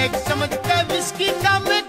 pack समझ के whisky का मैं